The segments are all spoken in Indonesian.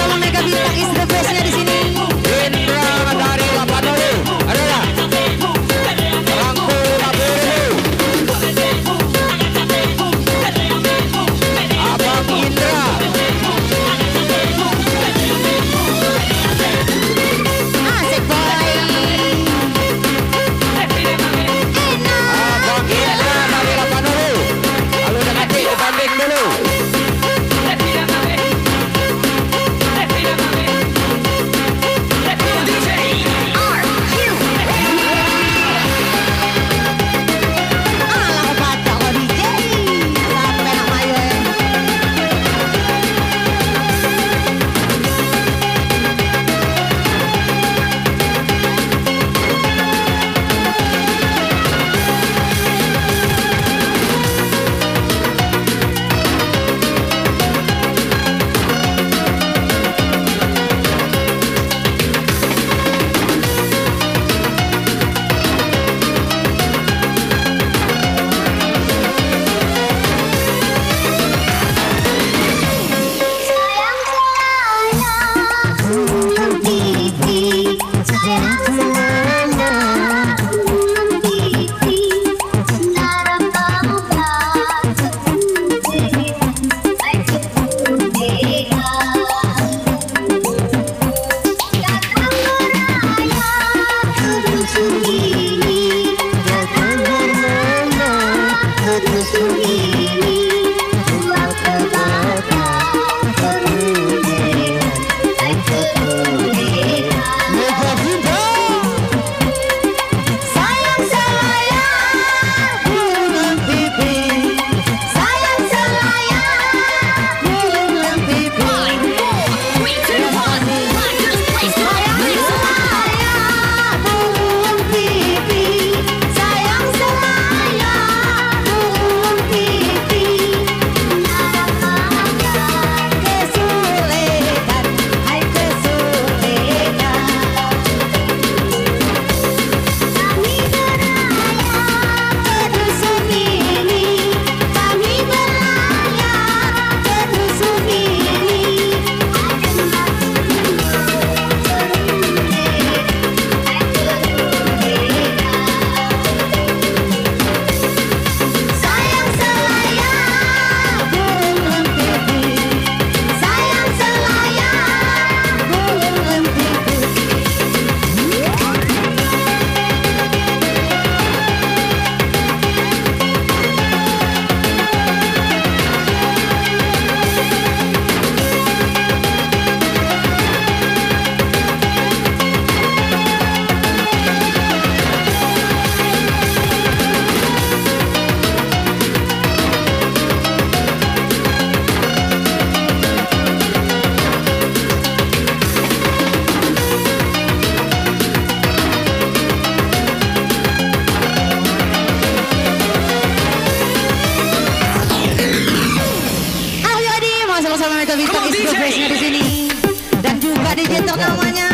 solo mega vita is the best Come on, yeah.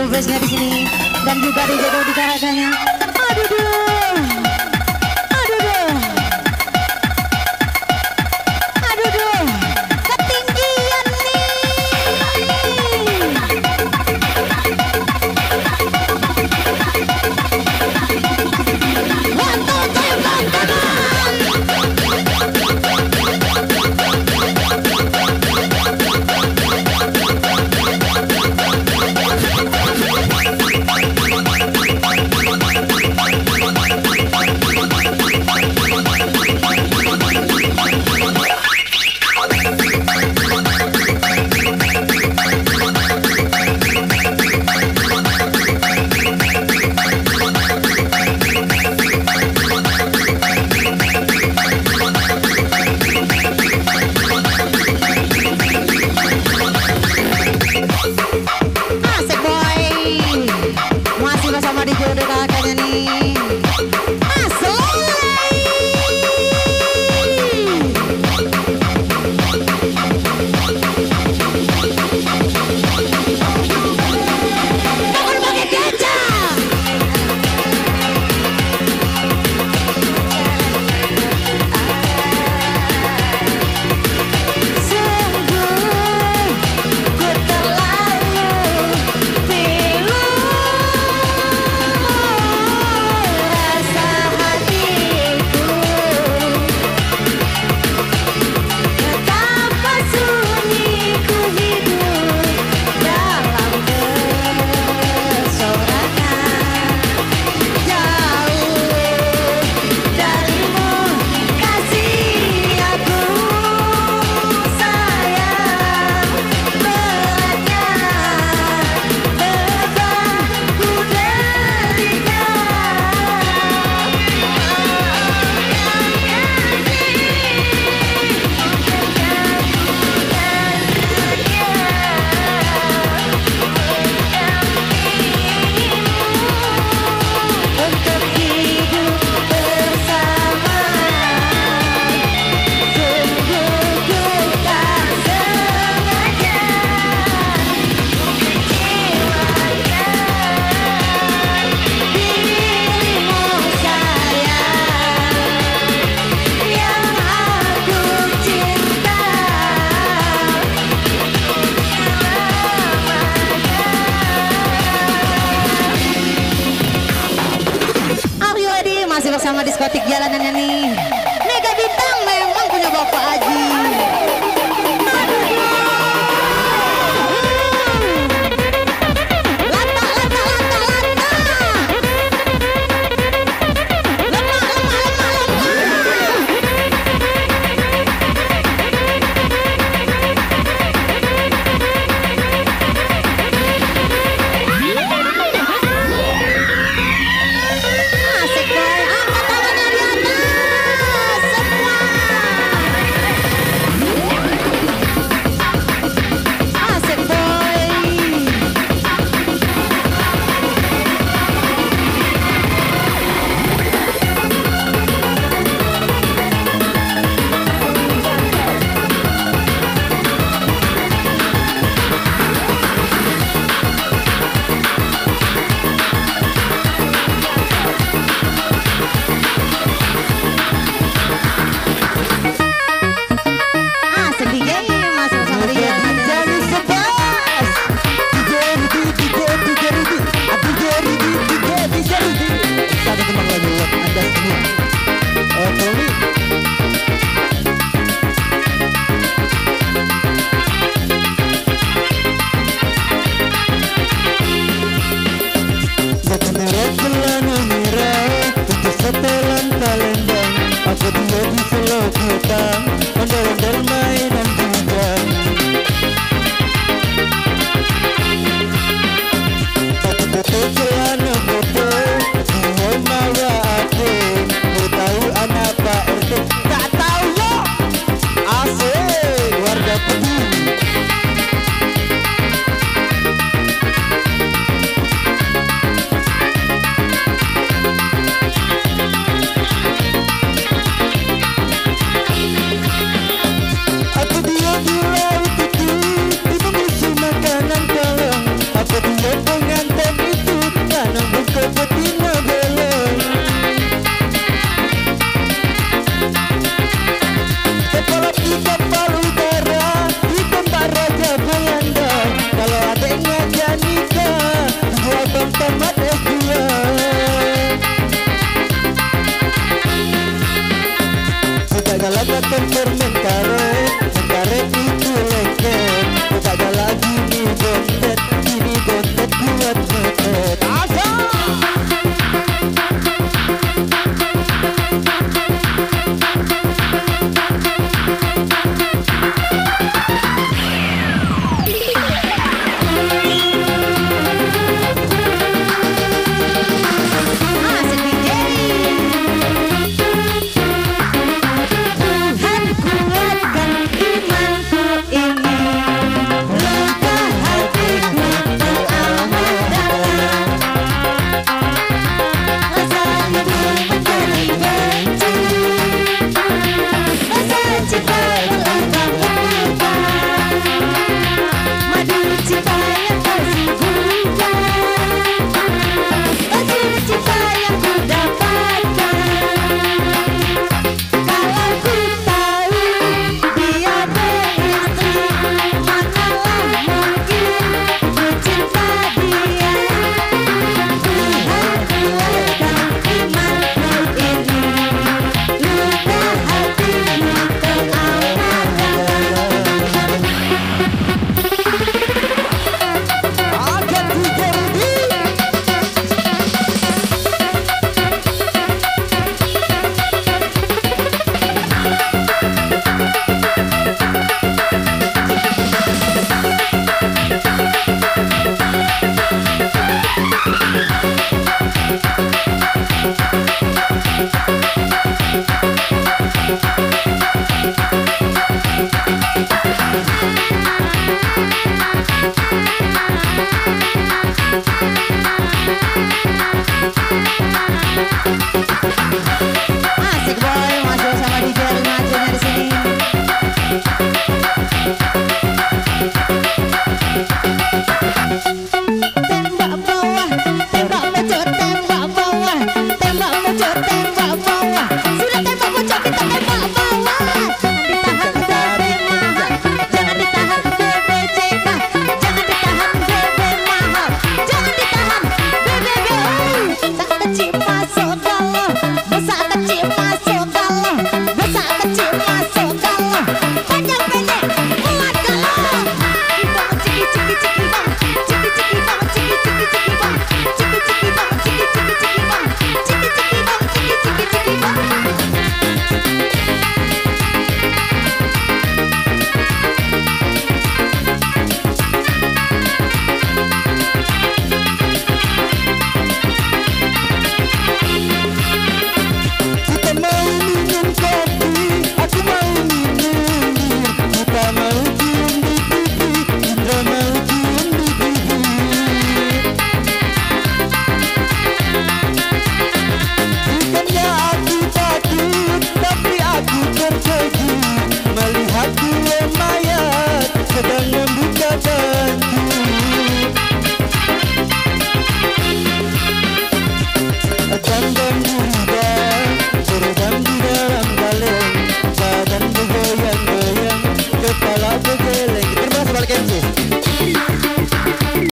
Dubesnya di sini dan juga di jodoh di karakternya. Bye.